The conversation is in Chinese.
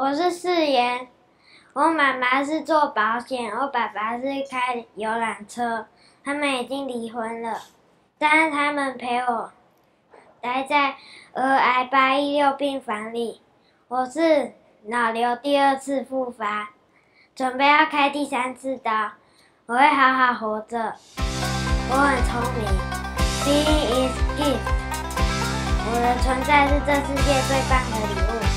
我是四言，我妈妈是做保险，我爸爸是开游览车，他们已经离婚了，但是他们陪我待在儿 I 八一六病房里。我是脑瘤第二次复发，准备要开第三次刀，我会好好活着。我很聪明，Being is gift，我的存在是这世界最棒的礼物。